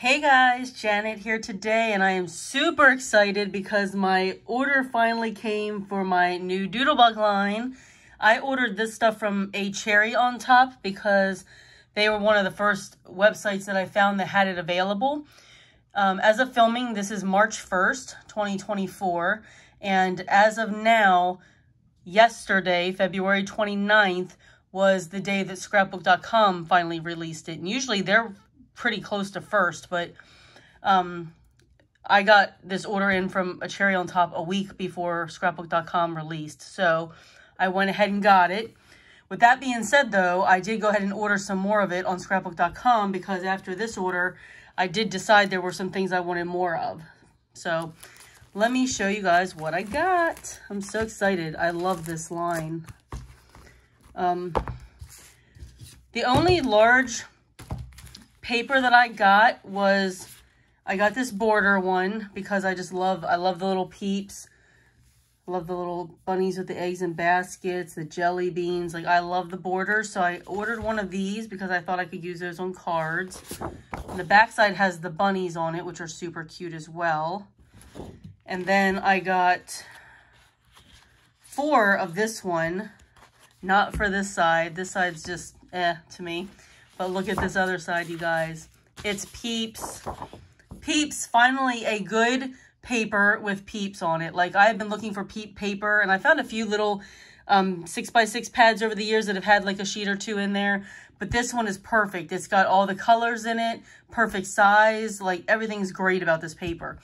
Hey guys, Janet here today and I am super excited because my order finally came for my new Doodlebug line. I ordered this stuff from A Cherry on Top because they were one of the first websites that I found that had it available. Um, as of filming, this is March 1st, 2024. And as of now, yesterday, February 29th, was the day that scrapbook.com finally released it. And usually they're pretty close to first, but um, I got this order in from a cherry on top a week before scrapbook.com released. So I went ahead and got it. With that being said, though, I did go ahead and order some more of it on scrapbook.com because after this order, I did decide there were some things I wanted more of. So let me show you guys what I got. I'm so excited. I love this line. Um, the only large paper that I got was, I got this border one because I just love, I love the little peeps. Love the little bunnies with the eggs and baskets, the jelly beans. Like, I love the borders. So I ordered one of these because I thought I could use those on cards. And the backside has the bunnies on it, which are super cute as well. And then I got four of this one. Not for this side. This side's just eh to me. But look at this other side, you guys. It's Peeps. Peeps, finally a good paper with Peeps on it. Like, I've been looking for Peep paper, and I found a few little um, 6x6 pads over the years that have had like a sheet or two in there. But this one is perfect. It's got all the colors in it, perfect size. Like, everything's great about this paper.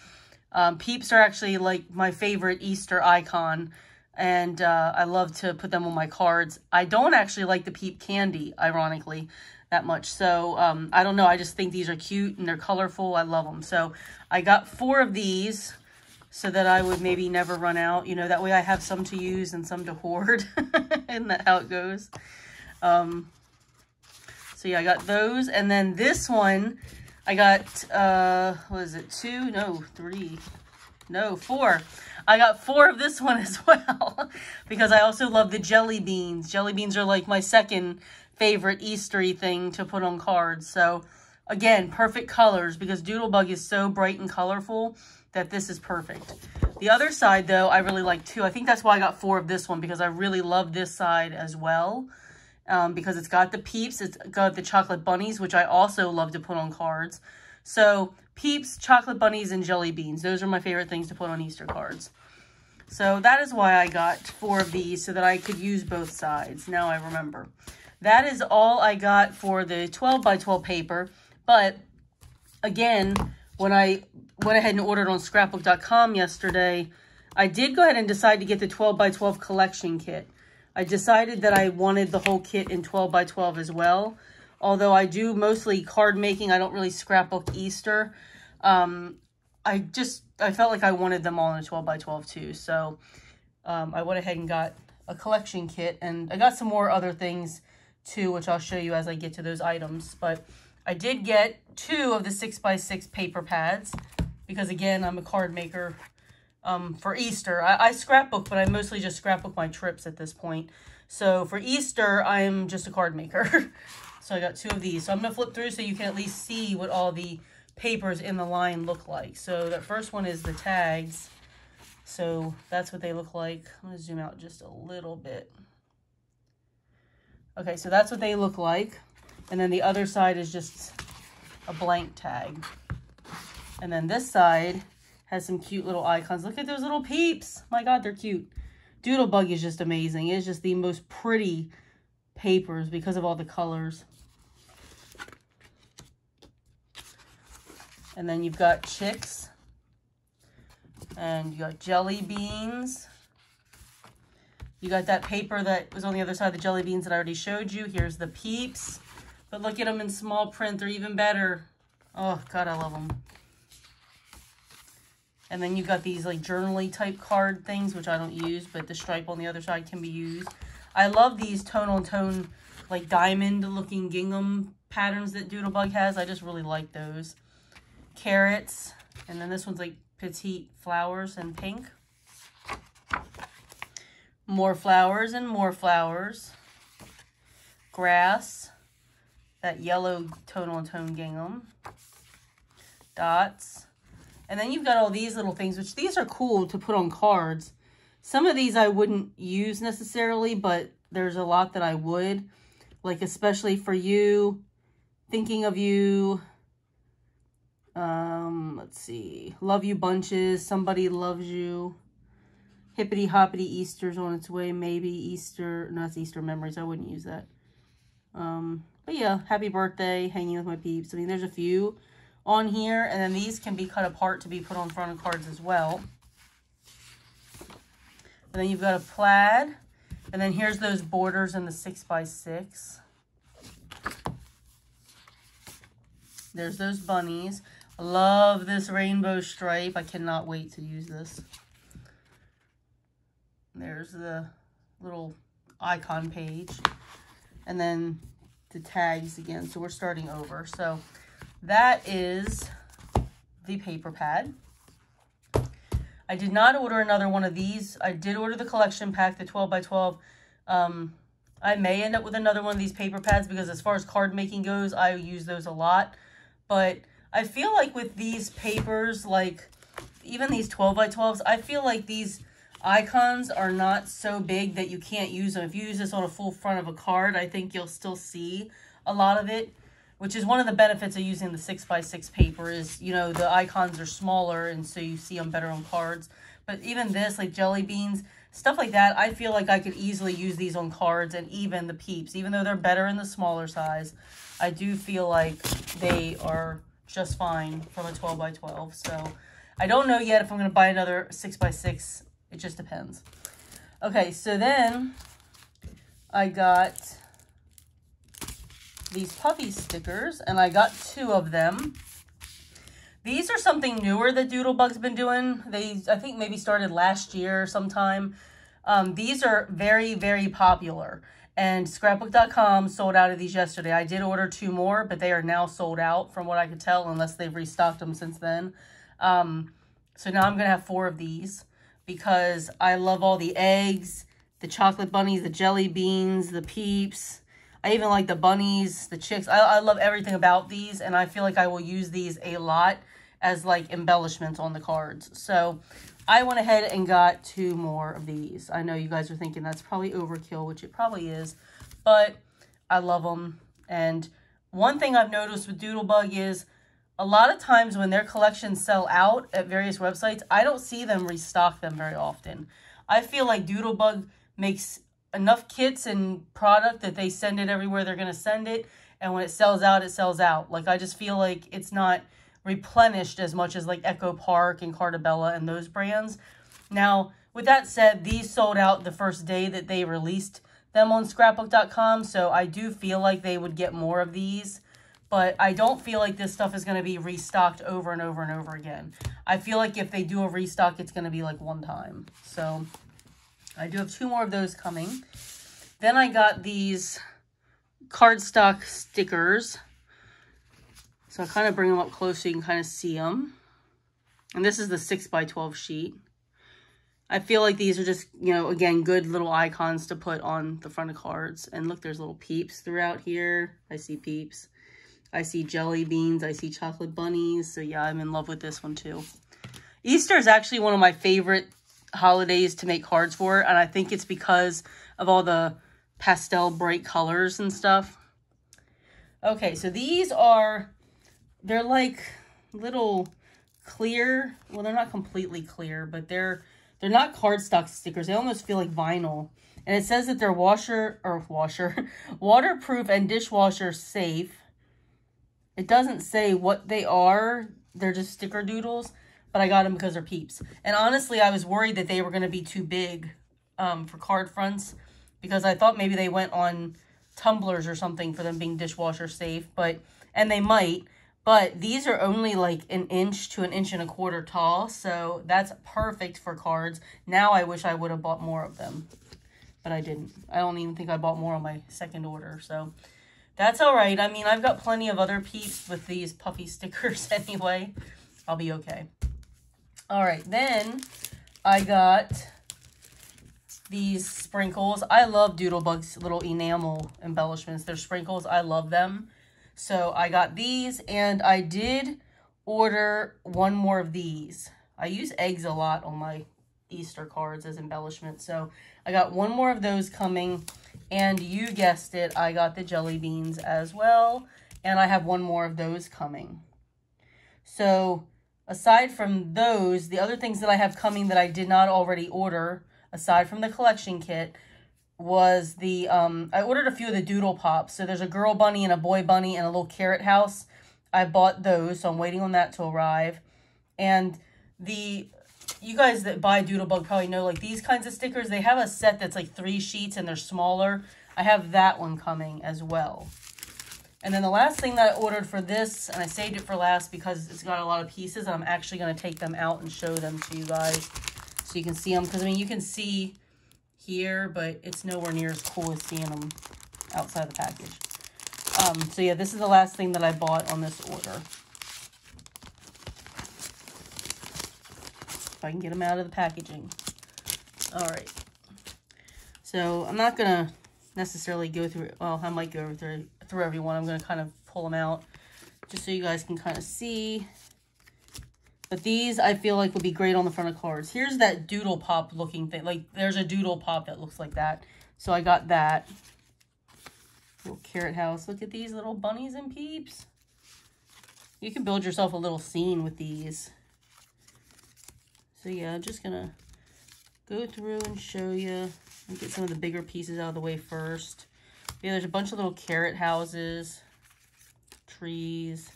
Um, Peeps are actually like my favorite Easter icon and uh, I love to put them on my cards. I don't actually like the Peep candy, ironically that much. So um, I don't know. I just think these are cute and they're colorful. I love them. So I got four of these so that I would maybe never run out. You know, that way I have some to use and some to hoard. Isn't that how it goes? Um, so yeah, I got those. And then this one, I got, uh, what is it, two? No, three. No, four. I got four of this one as well because I also love the jelly beans. Jelly beans are like my second favorite Eastery thing to put on cards. So again, perfect colors because Doodlebug is so bright and colorful that this is perfect. The other side though, I really like too. I think that's why I got four of this one because I really love this side as well. Um, because it's got the peeps, it's got the chocolate bunnies, which I also love to put on cards. So peeps, chocolate bunnies, and jelly beans. Those are my favorite things to put on Easter cards. So that is why I got four of these so that I could use both sides. Now I remember. That is all I got for the 12 by 12 paper. But again, when I went ahead and ordered on scrapbook.com yesterday, I did go ahead and decide to get the 12 by 12 collection kit. I decided that I wanted the whole kit in 12 by 12 as well. Although I do mostly card making, I don't really scrapbook Easter. Um, I just, I felt like I wanted them all in a 12 by 12 too. So um, I went ahead and got a collection kit and I got some more other things too, which I'll show you as I get to those items. But I did get two of the 6x6 paper pads because, again, I'm a card maker um, for Easter. I, I scrapbook, but I mostly just scrapbook my trips at this point. So for Easter, I'm just a card maker. so I got two of these. So I'm going to flip through so you can at least see what all the papers in the line look like. So the first one is the tags. So that's what they look like. I'm going to zoom out just a little bit. Okay, so that's what they look like. And then the other side is just a blank tag. And then this side has some cute little icons. Look at those little peeps. My God, they're cute. Doodlebug is just amazing. It's just the most pretty papers because of all the colors. And then you've got chicks. And you got jelly beans. You got that paper that was on the other side of the jelly beans that I already showed you. Here's the peeps. But look at them in small print. They're even better. Oh, God, I love them. And then you've got these like journaly type card things, which I don't use, but the stripe on the other side can be used. I love these tone on tone, like diamond looking gingham patterns that Doodlebug has. I just really like those. Carrots. And then this one's like petite flowers and pink. More flowers and more flowers. Grass. That yellow tonal tone gingham. dots. And then you've got all these little things, which these are cool to put on cards. Some of these I wouldn't use necessarily, but there's a lot that I would. Like especially for you, thinking of you. Um, let's see. Love you bunches. Somebody loves you. Hippity hoppity Easter's on its way. Maybe Easter. No, that's Easter memories. I wouldn't use that. Um, but yeah, happy birthday. Hanging with my peeps. I mean, there's a few on here. And then these can be cut apart to be put on front of cards as well. And then you've got a plaid. And then here's those borders in the 6 by 6 There's those bunnies. Love this rainbow stripe. I cannot wait to use this. There's the little icon page. And then the tags again. So we're starting over. So that is the paper pad. I did not order another one of these. I did order the collection pack, the 12 by 12. Um, I may end up with another one of these paper pads because as far as card making goes, I use those a lot. But I feel like with these papers, like even these 12 by 12s, I feel like these icons are not so big that you can't use them. If you use this on a full front of a card, I think you'll still see a lot of it, which is one of the benefits of using the 6 by 6 paper is, you know, the icons are smaller and so you see them better on cards. But even this, like jelly beans, stuff like that, I feel like I could easily use these on cards and even the peeps, even though they're better in the smaller size. I do feel like they are just fine from a 12 by 12. So I don't know yet if I'm going to buy another 6 by 6. It just depends. Okay, so then I got these puffy stickers, and I got two of them. These are something newer that Doodlebug's been doing. They, I think, maybe started last year or sometime. Um, these are very, very popular. And scrapbook.com sold out of these yesterday. I did order two more, but they are now sold out from what I could tell, unless they've restocked them since then. Um, so now I'm going to have four of these because I love all the eggs, the chocolate bunnies, the jelly beans, the peeps. I even like the bunnies, the chicks. I, I love everything about these, and I feel like I will use these a lot as like embellishments on the cards. So I went ahead and got two more of these. I know you guys are thinking that's probably overkill, which it probably is, but I love them. And one thing I've noticed with Doodlebug is a lot of times when their collections sell out at various websites, I don't see them restock them very often. I feel like Doodlebug makes enough kits and product that they send it everywhere they're going to send it. And when it sells out, it sells out. Like, I just feel like it's not replenished as much as like Echo Park and Carta Bella and those brands. Now, with that said, these sold out the first day that they released them on scrapbook.com, so I do feel like they would get more of these, but I don't feel like this stuff is going to be restocked over and over and over again. I feel like if they do a restock, it's going to be like one time. So, I do have two more of those coming. Then I got these cardstock stickers. So I kind of bring them up close so you can kind of see them. And this is the 6 by 12 sheet. I feel like these are just, you know, again, good little icons to put on the front of cards. And look, there's little peeps throughout here. I see peeps. I see jelly beans. I see chocolate bunnies. So yeah, I'm in love with this one too. Easter is actually one of my favorite holidays to make cards for. And I think it's because of all the pastel bright colors and stuff. Okay, so these are they're like little clear. Well, they're not completely clear, but they're they're not cardstock stickers. They almost feel like vinyl. And it says that they're washer or washer, waterproof and dishwasher safe. It doesn't say what they are. They're just sticker doodles, but I got them because they're peeps. And honestly, I was worried that they were going to be too big um, for card fronts because I thought maybe they went on tumblers or something for them being dishwasher safe, but and they might, but these are only like an inch to an inch and a quarter tall. So that's perfect for cards. Now I wish I would have bought more of them. But I didn't. I don't even think I bought more on my second order. So that's all right. I mean, I've got plenty of other peeps with these puffy stickers anyway. I'll be okay. All right. Then I got these sprinkles. I love Doodlebug's little enamel embellishments. They're sprinkles. I love them. So I got these and I did order one more of these. I use eggs a lot on my Easter cards as embellishment. So I got one more of those coming. And you guessed it, I got the jelly beans as well. And I have one more of those coming. So aside from those, the other things that I have coming that I did not already order, aside from the collection kit, was the, um, I ordered a few of the Doodle Pops. So there's a girl bunny and a boy bunny and a little carrot house. I bought those, so I'm waiting on that to arrive. And the you guys that buy Doodlebug probably know, like, these kinds of stickers, they have a set that's, like, three sheets and they're smaller. I have that one coming as well. And then the last thing that I ordered for this, and I saved it for last because it's got a lot of pieces, I'm actually going to take them out and show them to you guys so you can see them. Because, I mean, you can see here, but it's nowhere near as cool as seeing them outside the package. Um, so, yeah, this is the last thing that I bought on this order. If I can get them out of the packaging. All right. So I'm not going to necessarily go through, well, I might go through, through everyone. I'm going to kind of pull them out just so you guys can kind of see. But these I feel like would be great on the front of cards. Here's that doodle pop looking thing. Like there's a doodle pop that looks like that. So I got that. Little carrot house. Look at these little bunnies and peeps. You can build yourself a little scene with these. So yeah, I'm just gonna go through and show you and get some of the bigger pieces out of the way first. Yeah, there's a bunch of little carrot houses, trees.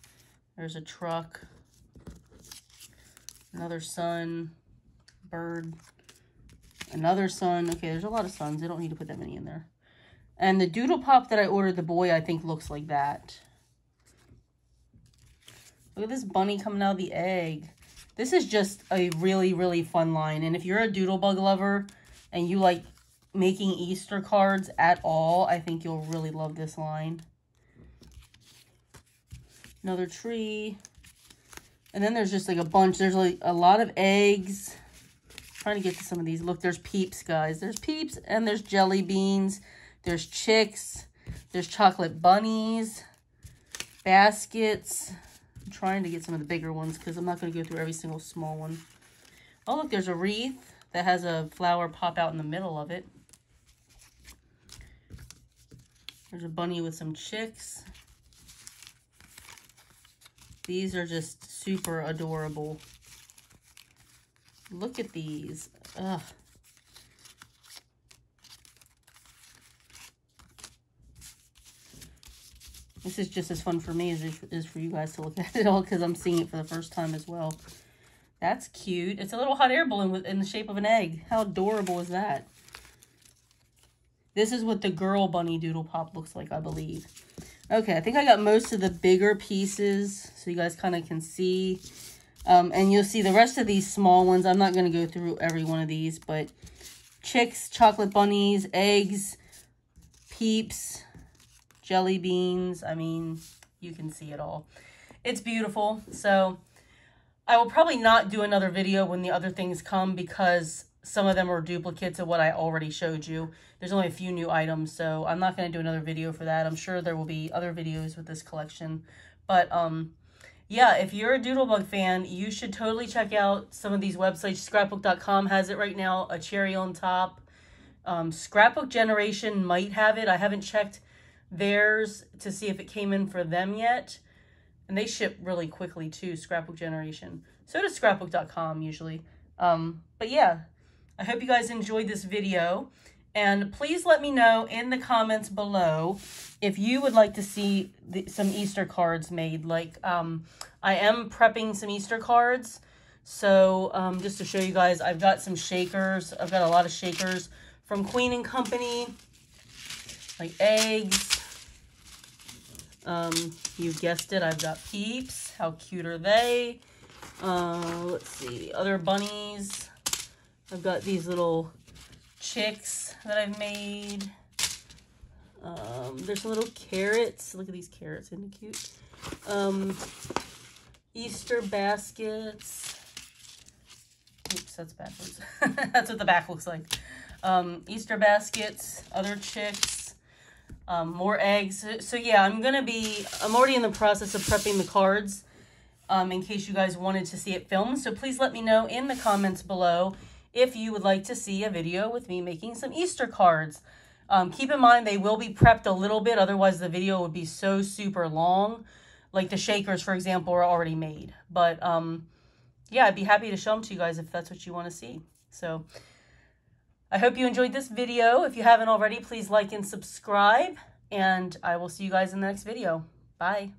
There's a truck, another sun, bird, another sun. Okay, there's a lot of suns. I don't need to put that many in there. And the Doodle Pop that I ordered the boy, I think looks like that. Look at this bunny coming out of the egg. This is just a really, really fun line. And if you're a Doodlebug lover and you like making Easter cards at all, I think you'll really love this line. Another tree. And then there's just like a bunch. There's like a lot of eggs. I'm trying to get to some of these. Look, there's peeps, guys. There's peeps and there's jelly beans. There's chicks. There's chocolate bunnies. Baskets. I'm trying to get some of the bigger ones because I'm not going to go through every single small one. Oh, look, there's a wreath that has a flower pop out in the middle of it. There's a bunny with some chicks. These are just super adorable. Look at these. Ugh. This is just as fun for me as it is for you guys to look at it all because I'm seeing it for the first time as well. That's cute. It's a little hot air balloon with, in the shape of an egg. How adorable is that? This is what the girl bunny doodle pop looks like, I believe. Okay, I think I got most of the bigger pieces so you guys kind of can see. Um, and you'll see the rest of these small ones. I'm not going to go through every one of these, but chicks, chocolate bunnies, eggs, peeps, jelly beans. I mean, you can see it all. It's beautiful. So I will probably not do another video when the other things come because some of them are duplicates of what I already showed you. There's only a few new items, so I'm not going to do another video for that. I'm sure there will be other videos with this collection. But, um, yeah, if you're a Doodlebug fan, you should totally check out some of these websites. Scrapbook.com has it right now, a cherry on top. Um, Scrapbook Generation might have it. I haven't checked theirs to see if it came in for them yet. And they ship really quickly too, Scrapbook Generation. So does scrapbook.com usually. Um, but yeah, I hope you guys enjoyed this video. And please let me know in the comments below if you would like to see the, some Easter cards made. Like, um, I am prepping some Easter cards. So, um, just to show you guys, I've got some shakers. I've got a lot of shakers from Queen and Company. Like eggs, um, you guessed it, I've got Peeps. How cute are they? Uh, let's see, other bunnies. I've got these little chicks that I've made. Um, there's some little carrots. Look at these carrots, isn't it cute? Um, Easter baskets. Oops, that's backwards. that's what the back looks like. Um, Easter baskets, other chicks um, more eggs. So yeah, I'm going to be, I'm already in the process of prepping the cards. um, in case you guys wanted to see it filmed. So please let me know in the comments below if you would like to see a video with me making some Easter cards. Um, keep in mind they will be prepped a little bit, otherwise the video would be so super long. Like the shakers, for example, are already made. But um, yeah, I'd be happy to show them to you guys if that's what you want to see. So I hope you enjoyed this video. If you haven't already, please like and subscribe. And I will see you guys in the next video. Bye.